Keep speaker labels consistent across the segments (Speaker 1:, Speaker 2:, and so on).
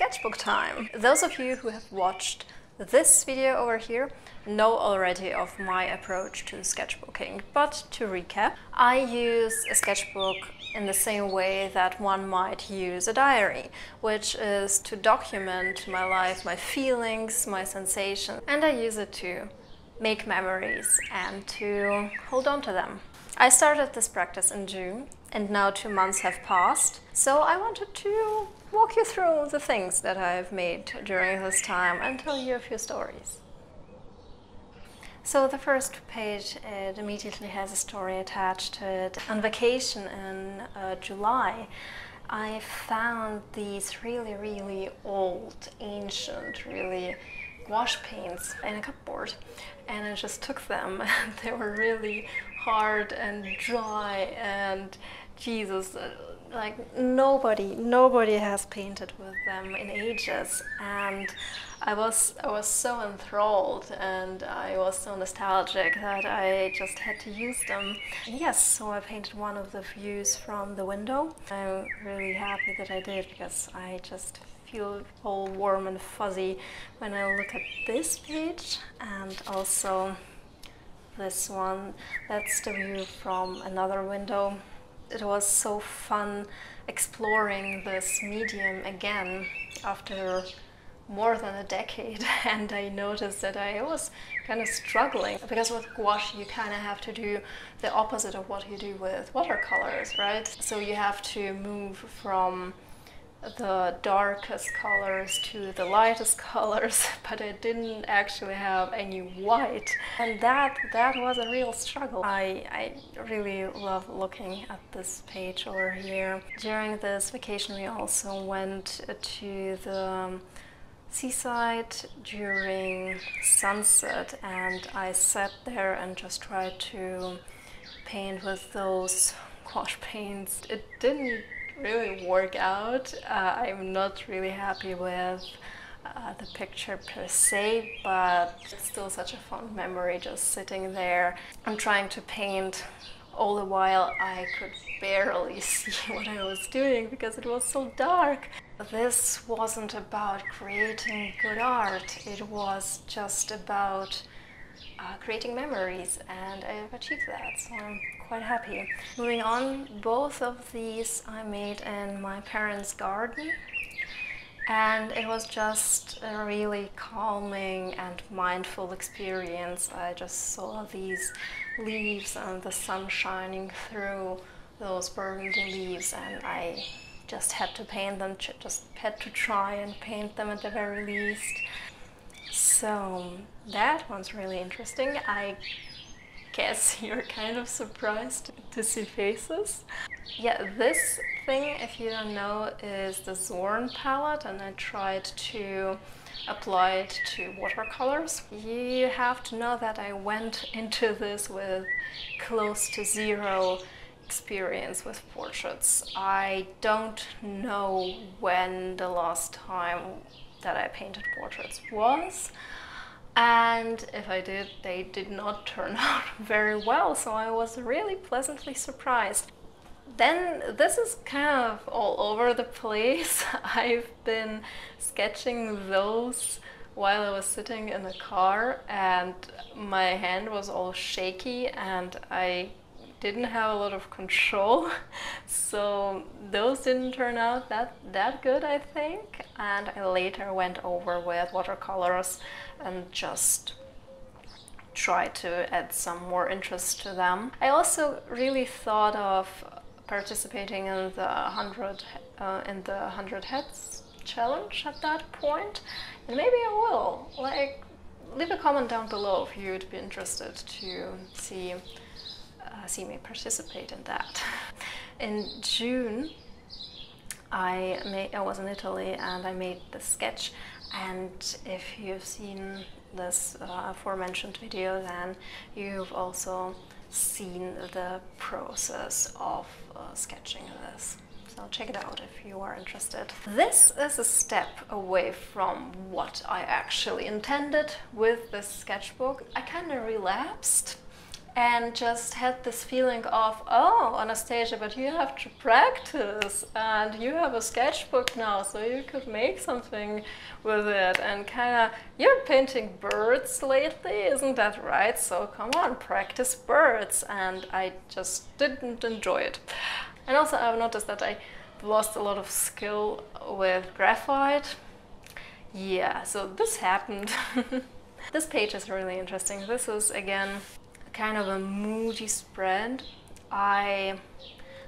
Speaker 1: sketchbook time. Those of you who have watched this video over here know already of my approach to sketchbooking, but to recap, I use a sketchbook in the same way that one might use a diary, which is to document my life, my feelings, my sensations, and I use it to make memories and to hold on to them. I started this practice in June and now two months have passed. So I wanted to walk you through the things that I've made during this time and tell you a few stories. So the first page, it immediately has a story attached to it. On vacation in uh, July, I found these really, really old, ancient, really gouache paints in a cupboard and I just took them they were really hard and dry and Jesus like nobody nobody has painted with them in ages and I was I was so enthralled and I was so nostalgic that I just had to use them. yes, so I painted one of the views from the window. I'm really happy that I did because I just feel all warm and fuzzy when I look at this page and also this one. That's the view from another window. It was so fun exploring this medium again after more than a decade and I noticed that I was kind of struggling because with gouache you kind of have to do the opposite of what you do with watercolors, right? So you have to move from the darkest colors to the lightest colors, but I didn't actually have any white. And that that was a real struggle. I, I really love looking at this page over here. During this vacation we also went to the um, seaside during sunset and I sat there and just tried to paint with those gouache paints. It didn't really work out. Uh, I'm not really happy with uh, the picture per se, but it's still such a fun memory just sitting there. I'm trying to paint all the while I could barely see what I was doing because it was so dark. This wasn't about creating good art, it was just about uh, creating memories and I've achieved that, so quite happy. Moving on, both of these I made in my parents' garden and it was just a really calming and mindful experience. I just saw these leaves and the sun shining through those burgundy leaves and I just had to paint them, just had to try and paint them at the very least. So that one's really interesting. I guess you're kind of surprised to see faces. Yeah, this thing, if you don't know, is the Zorn palette and I tried to apply it to watercolors. You have to know that I went into this with close to zero experience with portraits. I don't know when the last time that I painted portraits was and if I did, they did not turn out very well, so I was really pleasantly surprised. Then this is kind of all over the place. I've been sketching those while I was sitting in the car and my hand was all shaky and I didn't have a lot of control. So those didn't turn out that that good I think. And I later went over with watercolors and just try to add some more interest to them. I also really thought of participating in the 100 uh, in the 100 heads challenge at that point. And maybe I will. Like leave a comment down below if you'd be interested to see see me participate in that. In June I made I was in Italy and I made the sketch and if you've seen this uh, aforementioned video, then you've also seen the process of uh, sketching this. So check it out if you are interested. This is a step away from what I actually intended with this sketchbook. I kind of relapsed and just had this feeling of, oh, Anastasia, but you have to practice and you have a sketchbook now, so you could make something with it. And kind of, you're painting birds lately, isn't that right? So come on, practice birds. And I just didn't enjoy it. And also, I've noticed that I lost a lot of skill with graphite. Yeah, so this happened. this page is really interesting. This is again kind of a moody spread. I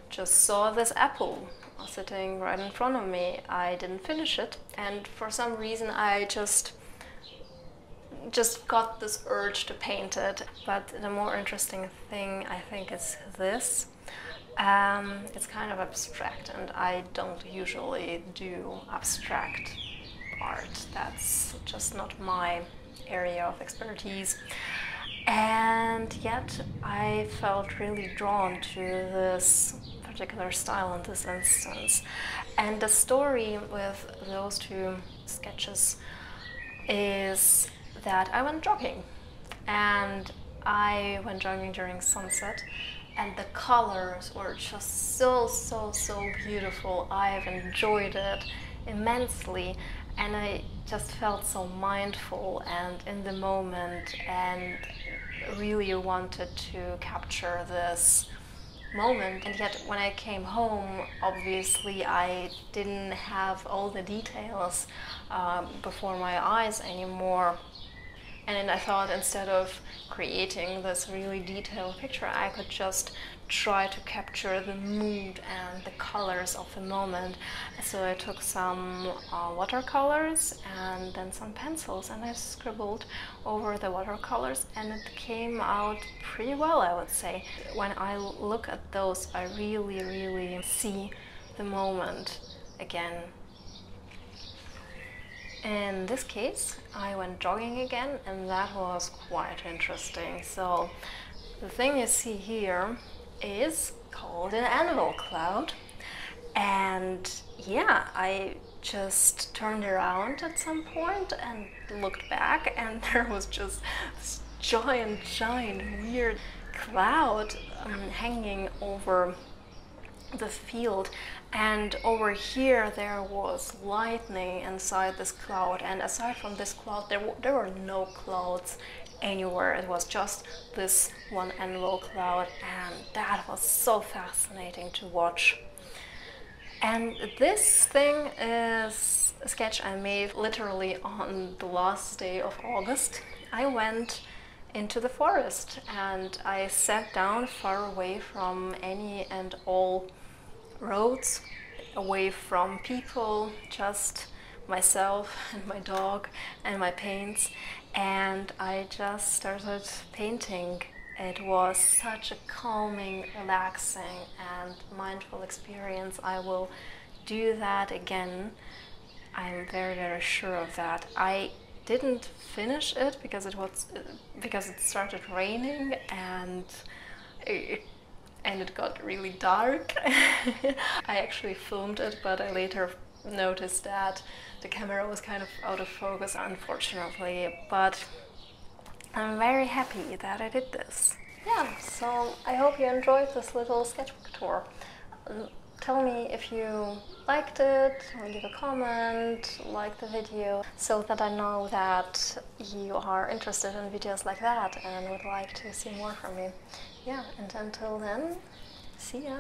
Speaker 1: just saw this apple sitting right in front of me. I didn't finish it and for some reason I just just got this urge to paint it. But the more interesting thing I think is this. Um, it's kind of abstract and I don't usually do abstract art. That's just not my area of expertise. And yet I felt really drawn to this particular style in this instance. And the story with those two sketches is that I went jogging. And I went jogging during sunset and the colors were just so, so, so beautiful. I have enjoyed it immensely and I just felt so mindful and in the moment and really wanted to capture this moment and yet when I came home obviously I didn't have all the details um, before my eyes anymore and I thought instead of creating this really detailed picture, I could just try to capture the mood and the colors of the moment. So I took some uh, watercolors and then some pencils and I scribbled over the watercolors and it came out pretty well, I would say. When I look at those, I really, really see the moment again in this case, I went jogging again and that was quite interesting. So the thing you see here is called an anvil cloud. And yeah, I just turned around at some point and looked back and there was just this giant, giant, weird cloud um, hanging over the field and over here there was lightning inside this cloud and aside from this cloud there, there were no clouds anywhere. It was just this one anvil cloud and that was so fascinating to watch. And this thing is a sketch I made literally on the last day of August. I went into the forest and I sat down far away from any and all roads away from people, just myself and my dog and my paints and I just started painting. It was such a calming, relaxing and mindful experience. I will do that again. I'm very very sure of that. I didn't finish it because it was because it started raining and it and it got really dark. I actually filmed it, but I later noticed that the camera was kind of out of focus, unfortunately. But I'm very happy that I did this. Yeah, so I hope you enjoyed this little sketchbook tour. Tell me if you liked it, leave a comment, like the video, so that I know that you are interested in videos like that and would like to see more from me. Yeah, and until then, see ya!